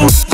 Oh.